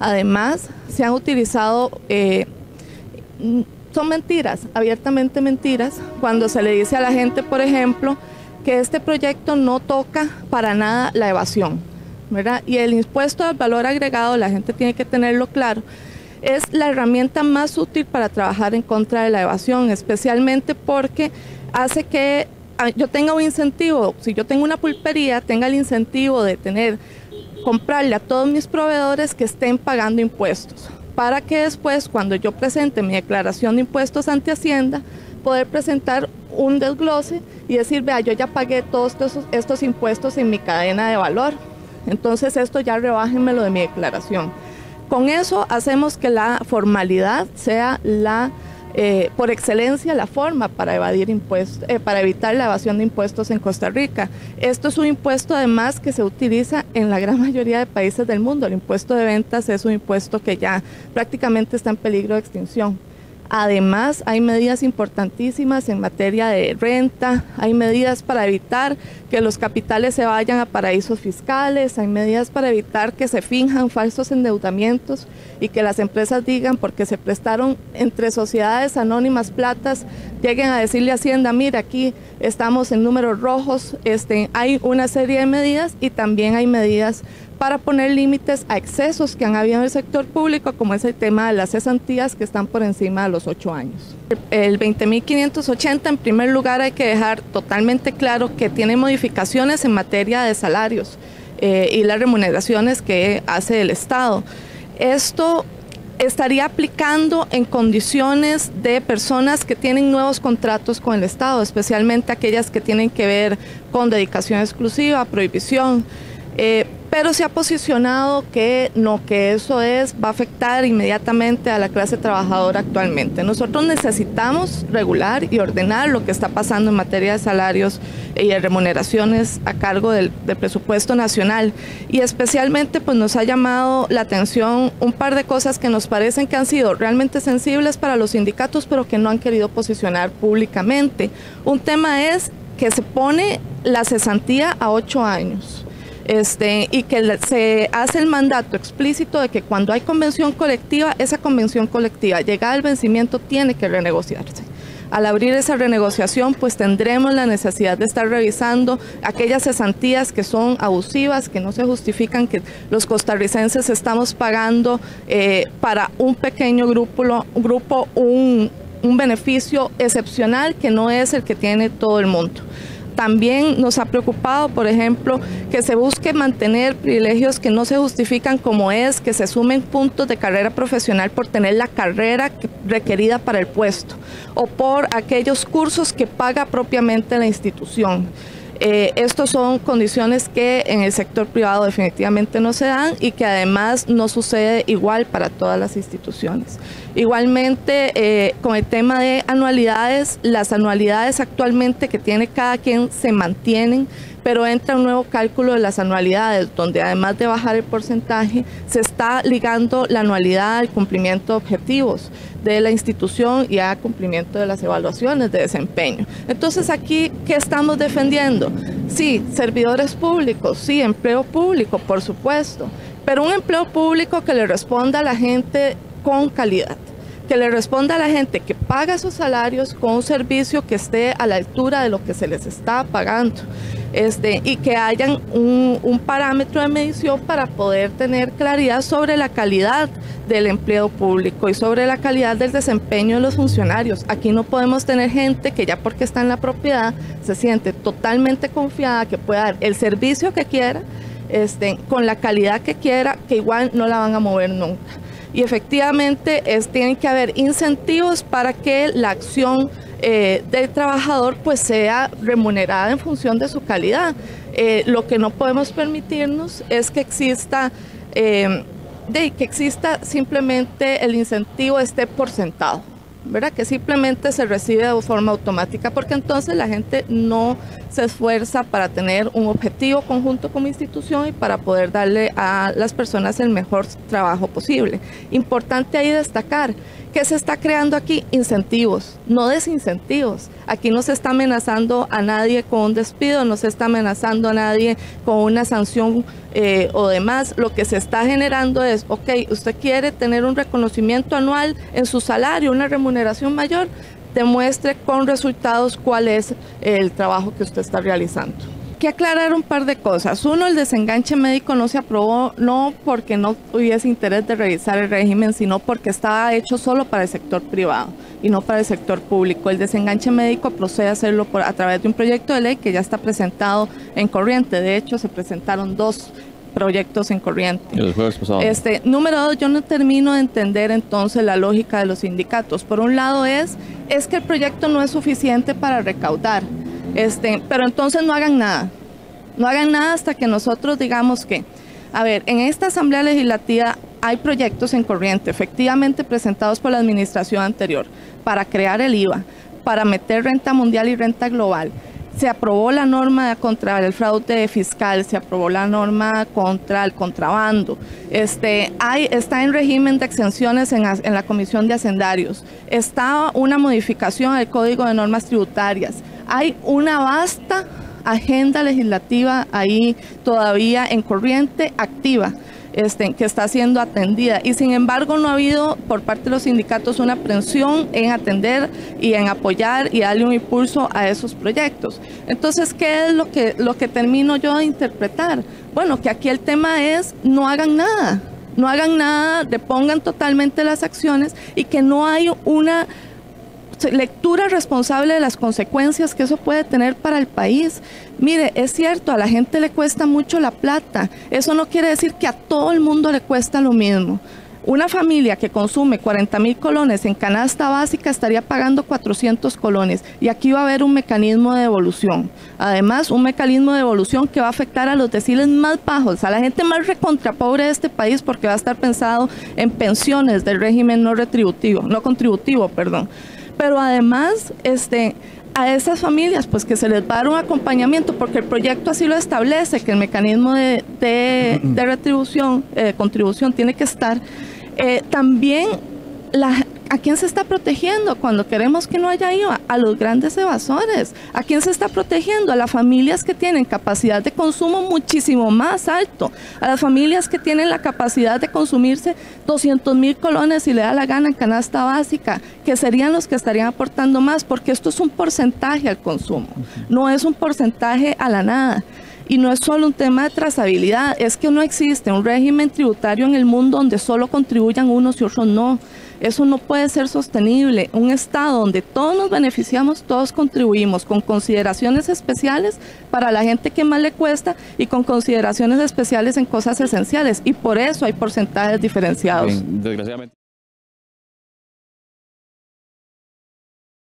Además, se han utilizado, eh, son mentiras, abiertamente mentiras, cuando se le dice a la gente, por ejemplo, que este proyecto no toca para nada la evasión. ¿verdad? Y el impuesto al valor agregado, la gente tiene que tenerlo claro, es la herramienta más útil para trabajar en contra de la evasión, especialmente porque hace que ah, yo tenga un incentivo, si yo tengo una pulpería, tenga el incentivo de tener, comprarle a todos mis proveedores que estén pagando impuestos, para que después, cuando yo presente mi declaración de impuestos ante Hacienda, poder presentar un desglose y decir, vea, yo ya pagué todos estos, estos impuestos en mi cadena de valor, entonces esto ya rebájenmelo de mi declaración. Con eso hacemos que la formalidad sea la, eh, por excelencia, la forma para evadir impuestos, eh, para evitar la evasión de impuestos en Costa Rica. Esto es un impuesto además que se utiliza en la gran mayoría de países del mundo. El impuesto de ventas es un impuesto que ya prácticamente está en peligro de extinción. Además, hay medidas importantísimas en materia de renta, hay medidas para evitar que los capitales se vayan a paraísos fiscales, hay medidas para evitar que se finjan falsos endeudamientos y que las empresas digan porque se prestaron entre sociedades anónimas platas, lleguen a decirle a Hacienda, mira, aquí estamos en números rojos, este, hay una serie de medidas y también hay medidas para poner límites a excesos que han habido en el sector público, como es el tema de las cesantías que están por encima de los ocho años. El 20.580, en primer lugar, hay que dejar totalmente claro que tiene modificaciones en materia de salarios eh, y las remuneraciones que hace el Estado. Esto estaría aplicando en condiciones de personas que tienen nuevos contratos con el Estado, especialmente aquellas que tienen que ver con dedicación exclusiva, prohibición. Eh, pero se ha posicionado que no, que eso es, va a afectar inmediatamente a la clase trabajadora actualmente. Nosotros necesitamos regular y ordenar lo que está pasando en materia de salarios y de remuneraciones a cargo del, presupuesto nacional. Y especialmente pues nos ha llamado la atención un par de cosas que nos parecen que han sido realmente sensibles para los sindicatos, pero que no han querido posicionar públicamente. Un tema es que se pone la cesantía a ocho años este, y que se hace el mandato explícito de que cuando hay convención colectiva, esa convención colectiva, llegada al vencimiento, tiene que renegociarse. Al abrir esa renegociación, pues tendremos la necesidad de estar revisando aquellas cesantías que son abusivas, que no se justifican, que los costarricenses estamos pagando eh, para un pequeño grupo, un beneficio excepcional que no es el que tiene todo el mundo. También nos ha preocupado, por ejemplo, que se busque mantener privilegios que no se justifican como es, que se sumen puntos de carrera profesional por tener la carrera requerida para el puesto o por aquellos cursos que paga propiamente la institución. Eh, estos son condiciones que en el sector privado definitivamente no se dan y que además no sucede igual para todas las instituciones. Igualmente, eh, con el tema de anualidades, las anualidades actualmente que tiene cada quien se mantienen, pero entra un nuevo cálculo de las anualidades, donde además de bajar el porcentaje, se está ligando la anualidad al cumplimiento de objetivos de la institución y a cumplimiento de las evaluaciones de desempeño. Entonces aquí, ¿qué estamos defendiendo? Sí, servidores públicos, sí, empleo público, por supuesto, pero un empleo público que le responda a la gente con calidad que le responda a la gente que paga sus salarios con un servicio que esté a la altura de lo que se les está pagando. Este, y que hayan un, parámetro de medición para poder tener claridad sobre la calidad del empleo público y sobre la calidad del desempeño de los funcionarios. Aquí no podemos tener gente que ya porque está en la propiedad se siente totalmente confiada que pueda dar el servicio que quiera, este, con la calidad que quiera, que igual no la van a mover nunca. Y efectivamente es, tienen que haber incentivos para que la acción eh, del trabajador pues sea remunerada en función de su calidad. Eh, lo que no podemos permitirnos es que exista, eh, que exista simplemente el incentivo esté por sentado. ¿Verdad? Que simplemente se recibe de forma automática, porque entonces la gente no se esfuerza para tener un objetivo conjunto como institución y para poder darle a las personas el mejor trabajo posible. Importante ahí destacar ¿Qué se está creando aquí? Incentivos, no desincentivos. Aquí no se está amenazando a nadie con un despido, no se está amenazando a nadie con una sanción eh, o demás. Lo que se está generando es, ok, usted quiere tener un reconocimiento anual en su salario, una remuneración mayor, demuestre con resultados cuál es el trabajo que usted está realizando que aclarar un par de cosas. Uno, el desenganche médico no se aprobó no porque no hubiese interés de revisar el régimen, sino porque estaba hecho solo para el sector privado y no para el sector público. El desenganche médico procede a hacerlo por, a través de un proyecto de ley que ya está presentado en corriente. De hecho, se presentaron dos proyectos en corriente. Este, número dos, yo no termino de entender entonces la lógica de los sindicatos. Por un lado es, es que el proyecto no es suficiente para recaudar. Este, pero entonces no hagan nada. No hagan nada hasta que nosotros digamos que, a ver, en esta Asamblea Legislativa hay proyectos en corriente, efectivamente presentados por la administración anterior, para crear el IVA, para meter renta mundial y renta global. Se aprobó la norma contra el fraude fiscal, se aprobó la norma contra el contrabando. Este, hay, está en régimen de exenciones en, en la Comisión de Hacendarios. Está una modificación al Código de Normas Tributarias hay una vasta agenda legislativa ahí todavía en corriente activa. Este, que está siendo atendida y sin embargo no ha habido por parte de los sindicatos una aprensión en atender y en apoyar y darle un impulso a esos proyectos. Entonces, ¿qué es lo que, lo que termino yo de interpretar? Bueno, que aquí el tema es no hagan nada, no hagan nada, depongan totalmente las acciones y que no hay una lectura responsable de las consecuencias que eso puede tener para el país. Mire, es cierto, a la gente le cuesta mucho la plata. Eso no quiere decir que a todo el mundo le cuesta lo mismo. Una familia que consume 40 mil colones en canasta básica estaría pagando 400 colones y aquí va a haber un mecanismo de devolución. Además, un mecanismo de devolución que va a afectar a los deciles más bajos, a la gente más recontrapobre de este país porque va a estar pensado en pensiones del régimen no retributivo, no contributivo, perdón pero además este, a esas familias pues que se les va a dar un acompañamiento porque el proyecto así lo establece, que el mecanismo de, retribución, eh, contribución tiene que estar. Eh, también la, ¿A quién se está protegiendo cuando queremos que no haya IVA? A los grandes evasores. ¿A quién se está protegiendo? A las familias que tienen capacidad de consumo muchísimo más alto. A las familias que tienen la capacidad de consumirse 200 mil colones si le da la gana en canasta básica, que serían los que estarían aportando más, porque esto es un porcentaje al consumo, no es un porcentaje a la nada. Y no es solo un tema de trazabilidad, es que no existe un régimen tributario en el mundo donde solo contribuyan unos y otros no. Eso no puede ser sostenible. Un Estado donde todos nos beneficiamos, todos contribuimos, con consideraciones especiales para la gente que más le cuesta y con consideraciones especiales en cosas esenciales. Y por eso hay porcentajes diferenciados. desgraciadamente.